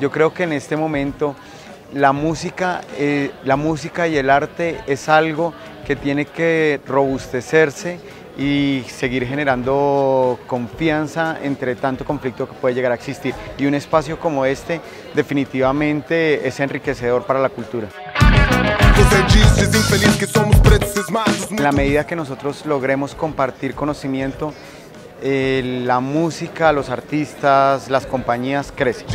Yo creo que en este momento la música, eh, la música y el arte es algo que tiene que robustecerse y seguir generando confianza entre tanto conflicto que puede llegar a existir. Y un espacio como este definitivamente es enriquecedor para la cultura. En la medida que nosotros logremos compartir conocimiento, eh, la música, los artistas, las compañías crecen.